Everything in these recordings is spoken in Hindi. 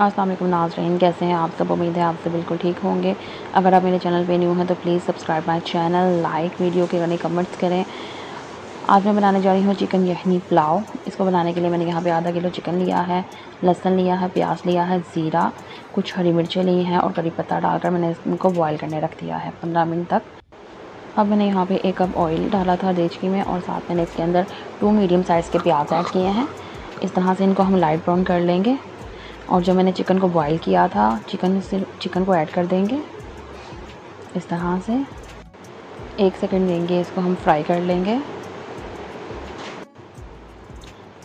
अस्सलाम नाजरीन कैसे हैं आप सब? उम्मीद है आप सब बिल्कुल ठीक होंगे। अगर आप मेरे चैनल पे न्यू हैं तो please subscribe my channel like video के करने कमेंट्स करें। आज मैं बनाने जा रही हूँ चिकन यखनी पुलाव। इसको बनाने के लिए मैंने यहाँ पे आधा किलो चिकन लिया है, लहसन लिया है, प्याज लिया है, ज़ीरा, कुछ हरी मिर्चें ली हैं और करी पत्ता डालकर मैंने इनको बॉयल करने रख दिया है पंद्रह मिनट तक। अब मैंने यहाँ पे एक कप ऑयल डाला था देचकी में और साथ मैंने इसके अंदर टू मीडियम साइज़ के प्याज ऐड किए हैं। इस तरह से इनको हम लाइट ब्राउन कर लेंगे। और जो मैंने चिकन को बॉईल किया था, चिकन से, चिकन को ऐड कर देंगे, इस तरह से। एक सेकंड देंगे इसको हम फ्राई कर लेंगे।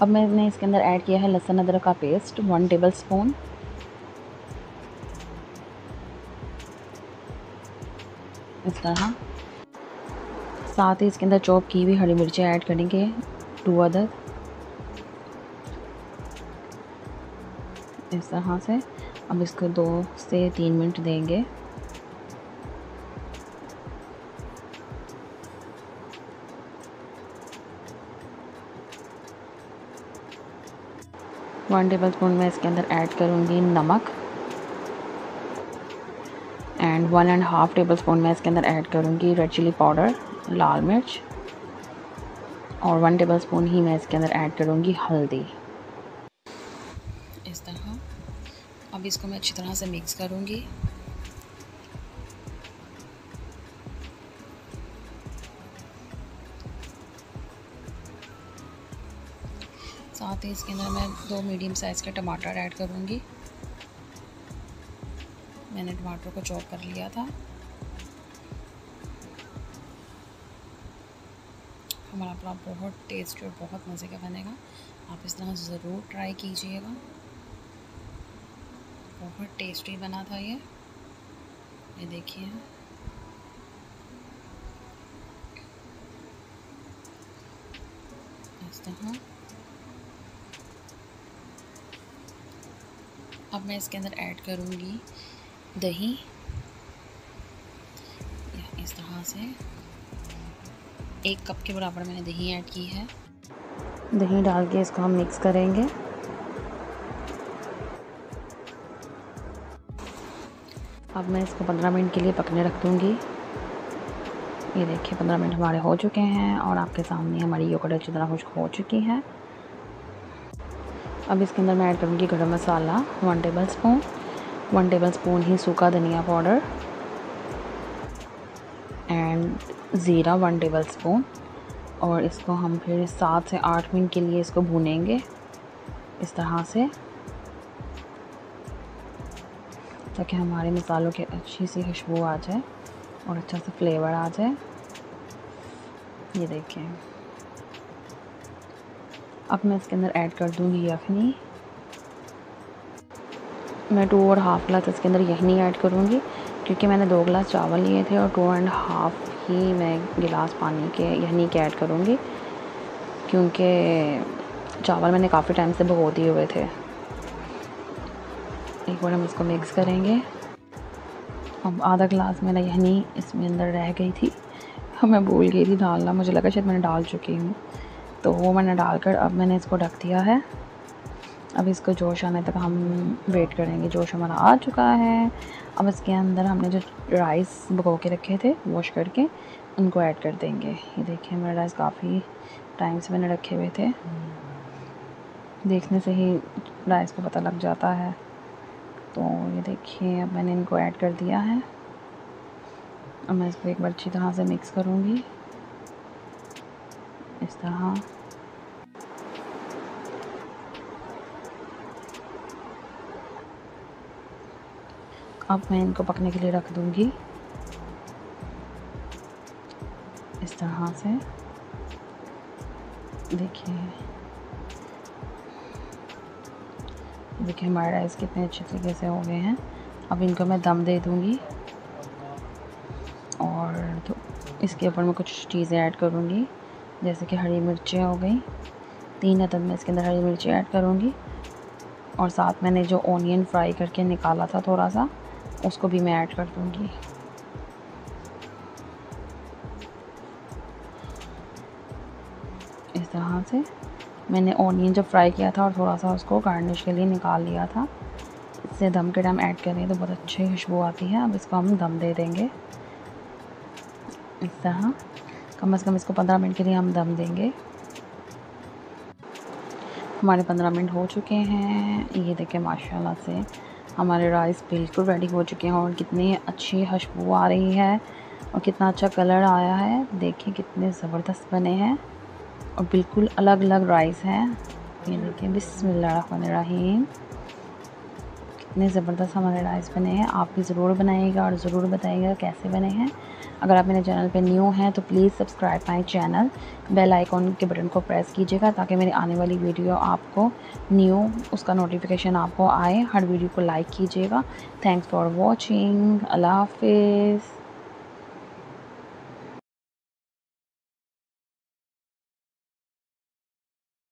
अब मैंने इसके अंदर ऐड किया है लहसुन अदरक का पेस्ट वन टेबल स्पून इस तरह। साथ ही इसके अंदर चॉप की हुई हरी मिर्चें ऐड करेंगे टू अदर इस तरह से। अब इसको दो से तीन मिनट देंगे। वन टेबल स्पून मैं इसके अंदर ऐड करूँगी नमक। And one and half tablespoon मैं इसके अंदर ऐड करूँगी रेड चिली पाउडर लाल मिर्च। और वन टेबल स्पून ही मैं इसके अंदर ऐड करूँगी हल्दी। इस तरह। अब इसको मैं अच्छी तरह से मिक्स करूँगी। साथ ही इसके अंदर मैं दो मीडियम साइज़ के टमाटर ऐड करूँगी। मैंने टमाटर को चॉप कर लिया था। हमारा पुलाव बहुत टेस्टी और बहुत मज़े का बनेगा। आप इस तरह ज़रूर ट्राई कीजिएगा। बहुत टेस्टी बना था ये। ये देखिए। इस तरह अब मैं इसके अंदर ऐड करूँगी दही। इस तरह से। एक कप के बराबर मैंने दही ऐड की है। दही डाल के इसको हम मिक्स करेंगे। अब मैं इसको 15 मिनट के लिए पकने रख दूँगी। ये देखिए 15 मिनट हमारे हो चुके हैं और आपके सामने हमारी योगर्ट अच्छी तरह खुश्क हो चुकी है। अब इसके अंदर मैं ऐड करूँगी गरम मसाला one tablespoon one tablespoon ही सूखा धनिया पाउडर एंड ज़ीरा वन टेबल स्पून और इसको हम फिर सात से आठ मिनट के लिए इसको भूनेंगे। इस तरह से ताकि हमारे मसालों की अच्छी सी खुशबू आ जाए और अच्छा सा फ्लेवर आ जाए। ये देखें अब मैं इसके अंदर ऐड कर दूँगी यखनी। मैं टू और हाफ़ गिलास इसके अंदर यखनी ऐड करूँगी, क्योंकि मैंने दो गिलास चावल लिए थे और टू एंड हाफ़ ही मैं गिलास पानी के यखनी के ऐड करूँगी, क्योंकि चावल मैंने काफ़ी टाइम से भगो दिए हुए थे। एक बार हम इसको मिक्स करेंगे। अब आधा गिलास मेरा यहनी इसमें अंदर रह गई थी। मैं भूल गई थी डालना, मुझे लगा शायद मैंने डाल चुकी हूँ। तो वो मैंने डालकर अब मैंने इसको ढक दिया है। अब इसको जोश आने तक हम वेट करेंगे। जोश हमारा आ चुका है। अब इसके अंदर हमने जो राइस भगो के रखे थे वॉश करके, उनको ऐड कर देंगे। ये देखिए, मेरा राइस काफ़ी टाइम से मैंने रखे हुए थे। देखने से ही राइस को पता लग जाता है। तो ये देखिए, अब मैंने इनको ऐड कर दिया है। अब मैं इसको एक बार अच्छी तरह से मिक्स करूँगी। इस तरह। अब मैं इनको पकने के लिए रख दूँगी। इस तरह से। देखिए। देखिए हमारे राइस कितने अच्छे तरीके से हो गए हैं। अब इनको मैं दम दे दूँगी। और तो इसके ऊपर मैं कुछ चीज़ें ऐड करूँगी। जैसे कि हरी मिर्चें हो गई। तीन अदद में इसके अंदर हरी मिर्ची ऐड करूँगी। और साथ मैंने जो ओनियन फ्राई करके निकाला था थोड़ा सा उसको भी मैं ऐड कर दूँगी। इस तरह से। मैंने ऑनियन जब फ्राई किया था और थोड़ा सा उसको गार्निश के लिए निकाल लिया था। इससे दम के टाइम ऐड करें तो बहुत अच्छी खुशबू आती है। अब इसको हम दम दे देंगे। इस तरह। कम अज़ कम इसको पंद्रह मिनट के लिए हम दम देंगे। हमारे पंद्रह मिनट हो चुके हैं। ये देखें, माशाल्लाह से हमारे राइस बिल्कुल रेडी हो चुके हैं और कितनी अच्छी खुशबू आ रही है और कितना अच्छा कलर आया है। देखिए कितने ज़बरदस्त बने हैं। और बिल्कुल अलग अलग राइस हैं। ये देखिए, बिस्मिल्लाहिर्रहमानिर्रहीम। कितने ज़बरदस्त हमारे राइस बने हैं। आप भी ज़रूर बनाइएगा और ज़रूर बताइएगा कैसे बने हैं। अगर आप मेरे चैनल पे न्यू हैं तो please subscribe my channel bell icon के बटन को प्रेस कीजिएगा ताकि मेरी आने वाली वीडियो आपको न्यू उसका नोटिफिकेशन आपको आए। हर वीडियो को लाइक कीजिएगा। थैंक्स फॉर वॉचिंग अल्लाह हाफिज़।